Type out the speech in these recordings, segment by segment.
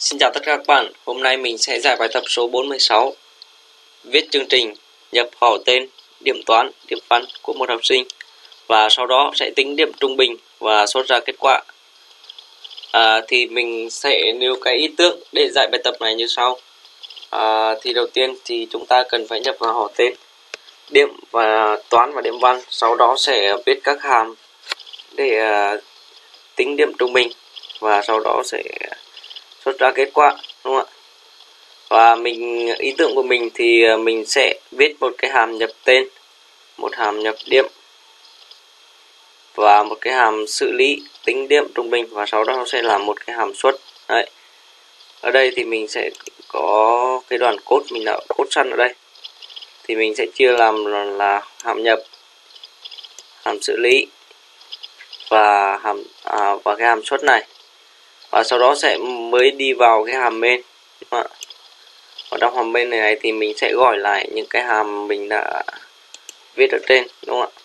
Xin chào tất cả các bạn, hôm nay mình sẽ giải bài tập số 46 Viết chương trình, nhập họ tên, điểm toán, điểm văn của một học sinh. Và sau đó sẽ tính điểm trung bình và xuất ra kết quả. À, Thì mình sẽ nêu cái ý tưởng để giải bài tập này như sau. À, Thì đầu tiên thì chúng ta cần phải nhập vào họ tên điểm và toán và điểm văn. Sau đó sẽ viết các hàm để uh, tính điểm trung bình. Và sau đó sẽ xuất ra kết quả đúng không ạ? Và mình ý tưởng của mình thì ờ, mình sẽ viết một cái hàm nhập tên một hàm nhập điểm và một cái hàm xử lý tính điểm trung bình và sau đó nó sẽ là một cái hàm suất. Đấy. Ở đây thì mình sẽ có cái đoạn cốt mình đã cốt sẵn ở đây. Thì mình sẽ chia làm là hàm nhập hàm xử lý và hàm à, và cái hàm suất này và sau đó sẽ mới đi vào cái hàm main ở trong hàm main này, này thì mình sẽ gọi lại những cái hàm mình đã viết ở trên đúng không ạ?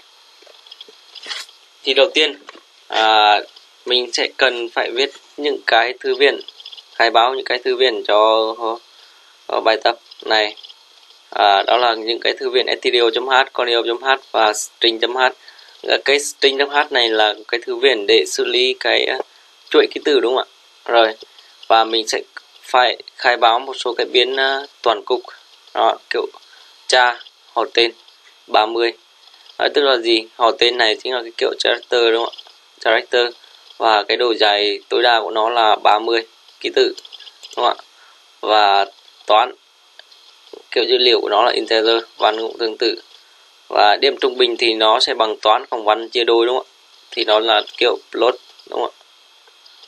Thì đầu tiên à, mình sẽ cần phải viết những cái thư viện khai báo những cái thư viện cho, cho bài tập này. À, đó là những cái thư viện stdio.h, conio.h và string.h cái string.h này là cái thư viện để xử lý cái chuỗi ký tự đúng không ạ? Rồi. Và mình sẽ phải khai báo một số cái biến uh, toàn cục. Đó kiểu cha họ tên 30 đó, tức là gì? Họ tên này chính là cái kiểu character đúng không ạ? Character. Và cái độ dài tối đa của nó là 30 ký tự đúng không ạ? Và toán kiểu dữ liệu của nó là integer văn cũng tương tự. Và điểm trung bình thì nó sẽ bằng toán cộng văn chia đôi đúng không ạ? Thì nó là kiểu plot đúng không ạ?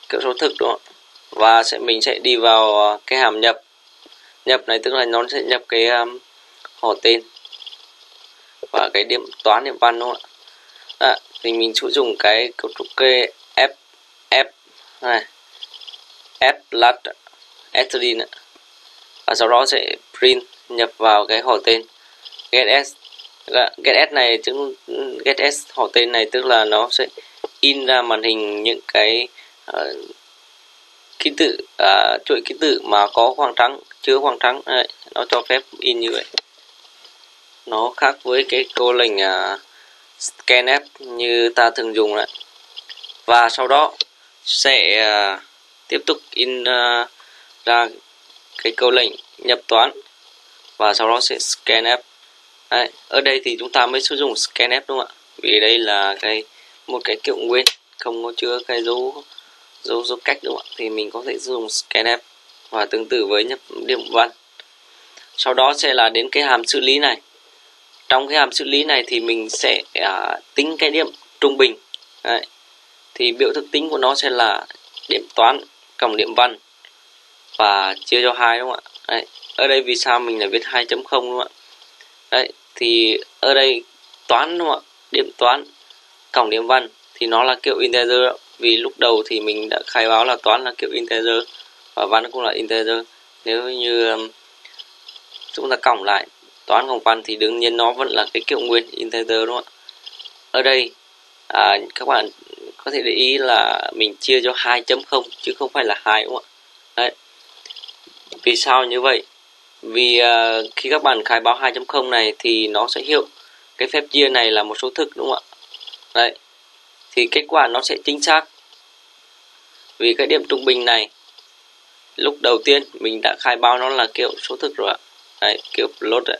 Kiểu số thực đúng không và sẽ mình sẽ đi vào ờ, cái hàm nhập. Nhập này tức là nó sẽ nhập cái um, họ tên. Và cái điểm toán điểm văn đúng không ạ? À, thì mình sử dụng cái cấu trúc kê f f này f plus nữa. Và sau đó sẽ print nhập vào cái họ tên. Get s dạ, get s này chứng get s họ tên này tức là nó sẽ in ra màn hình những cái uh, ký tự à, chuỗi ký tự mà có khoảng trắng chứa khoảng trắng đấy, nó cho phép in như vậy. Nó khác với cái câu lệnh à, scanf như ta thường dùng đấy và sau đó sẽ à, tiếp tục in à, ra cái câu lệnh nhập toán và sau đó sẽ scanf đấy, ở đây thì chúng ta mới sử dụng scanf đúng không ạ? Vì đây là cái một cái kiểu nguyên không có chứa cái dấu dấu dấu cách đúng không ạ? Thì mình có thể dùng scanf và tương tự với nhập điểm văn. Sau đó sẽ là đến cái hàm xử lý này. Trong cái hàm xử lý này thì mình sẽ à, tính cái điểm trung bình. Đấy. thì biểu thức tính của nó sẽ là điểm toán cộng điểm văn và chia cho hai đúng không ạ? Đấy. ở đây vì sao mình lại viết 2.0 đúng không ạ? Đấy. thì ở đây toán đúng không ạ? Điểm toán cộng điểm văn thì nó là kiểu integer vì lúc đầu thì mình đã khai báo là toán là kiểu integer và văn cũng là integer. Nếu như um, chúng ta cộng lại toán cộng văn thì đương nhiên nó vẫn là cái kiểu nguyên integer đúng không ạ? Ở đây à, các bạn có thể để ý là mình chia cho 2.0 chứ không phải là hai đúng không ạ? Đấy. Vì sao như vậy? Vì uh, khi các bạn khai báo 2.0 này thì nó sẽ hiểu cái phép chia này là một số thực đúng không ạ? Đấy thì kết quả nó sẽ chính xác. Vì cái điểm trung bình này lúc đầu tiên mình đã khai báo nó là kiểu số thực rồi ạ. Đấy, kiểu plot ạ.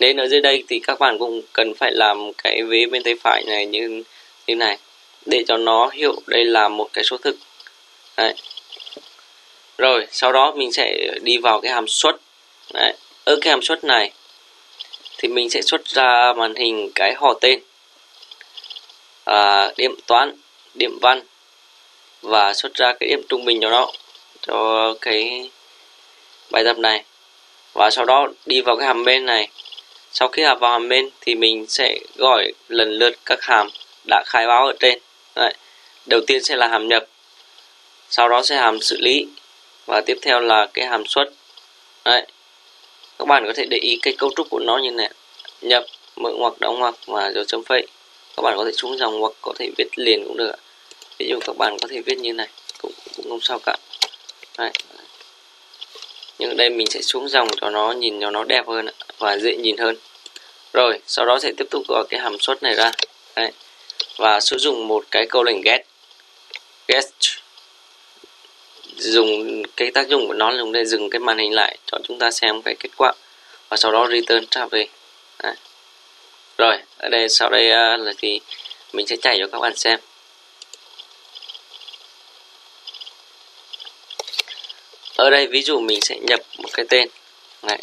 Nên ở dưới đây thì các bạn cũng cần phải làm cái vế bên tay phải này như như này để cho nó hiểu đây là một cái số thực. Đấy. rồi sau đó mình sẽ đi vào cái hàm suất. Đấy. ở cái hàm suất này thì mình sẽ xuất ra màn hình cái họ tên à, điểm toán điểm văn và xuất ra cái điểm trung bình cho nó cho cái bài tập này. Và sau đó đi vào cái hàm bên này. Sau khi vào hàm bên thì mình sẽ gọi lần lượt các hàm đã khai báo ở trên. Đấy. đầu tiên sẽ là hàm nhập sau đó sẽ hàm xử lý và tiếp theo là cái hàm xuất. Đấy. các bạn có thể để ý cái cấu trúc của nó như này. Nhập mở ngoặc đóng ngoặc và dấu chấm phẩy các bạn có thể xuống dòng hoặc có thể viết liền cũng được ví dụ các bạn có thể viết như này, cũng cũng không sao cả. Đấy. nhưng đây mình sẽ xuống dòng cho nó nhìn cho nó đẹp hơn và dễ nhìn hơn. Rồi, sau đó sẽ tiếp tục gọi cái hàm suất này ra. Đấy. và sử dụng một cái câu lệnh get. Get. Dùng cái tác dụng của nó là dùng để dừng cái màn hình lại cho chúng ta xem cái kết quả. Và sau đó return trả về. Đấy. rồi ở đây sau đây uh, là thì mình sẽ chạy cho các bạn xem. Ở đây ví dụ mình sẽ nhập một cái tên. Này.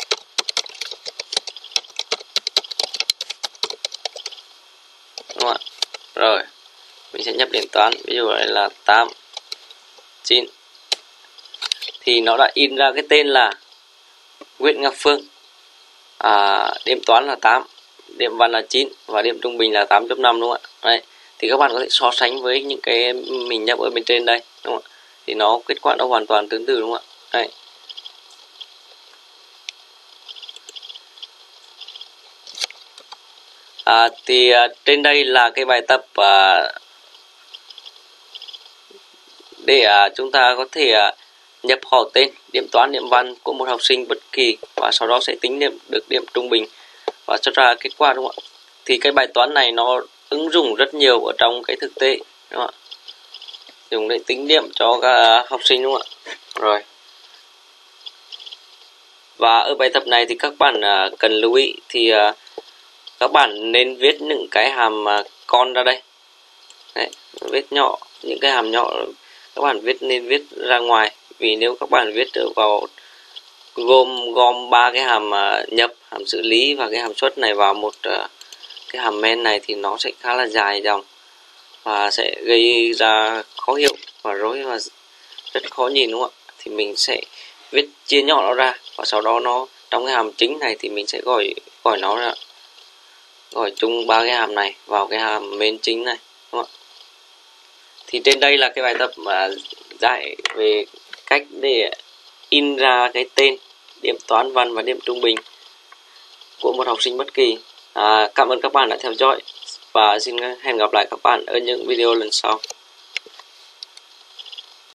Đúng không ạ? Rồi. Mình sẽ nhập điện toán ví dụ đây là 8 9 thì nó đã in ra cái tên là Nguyễn Ngọc Phương. À, điểm toán là 8 điểm văn là 9 và điểm trung bình là 8.5 đúng không ạ Đấy. thì các bạn có thể so sánh với những cái mình nhập ở bên trên đây đúng không ạ thì nó kết quả nó hoàn toàn tương tự đúng không ạ Đấy. À, thì à, trên đây là cái bài tập à, để à, chúng ta có thể à, nhập họ tên, điểm toán, điểm văn của một học sinh bất kỳ và sau đó sẽ tính điểm được điểm trung bình và cho ra kết quả đúng không ạ? Thì cái bài toán này nó ứng dụng rất nhiều ở trong cái thực tế đúng không ạ? Dùng để tính điểm cho các học sinh đúng không ạ? Rồi. Và ở bài tập này thì các bạn à, cần lưu ý thì à, các bạn nên viết những cái hàm à, con ra đây. Đấy, viết nhỏ những cái hàm nhỏ các bạn viết nên viết ra ngoài vì nếu các bạn viết vào gom gom ba cái hàm à, nhập hàm xử lý và cái hàm xuất này vào một à, cái hàm men này thì nó sẽ khá là dài dòng và sẽ gây ra khó hiểu và rối và rất khó nhìn, đúng không ạ? Thì mình sẽ viết, chia nhỏ nó ra và sau đó nó, trong cái hàm chính này thì mình sẽ gọi gọi nó ra. Gọi chung ba cái hàm này vào cái hàm main chính này, đúng không ạ? Thì trên đây là cái bài tập mà dạy về cách để in ra cái tên điểm toán văn và điểm trung bình của một học sinh bất kỳ. À, cảm ơn các bạn đã theo dõi và xin hẹn gặp lại các bạn ở những video lần sau.